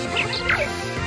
えっ?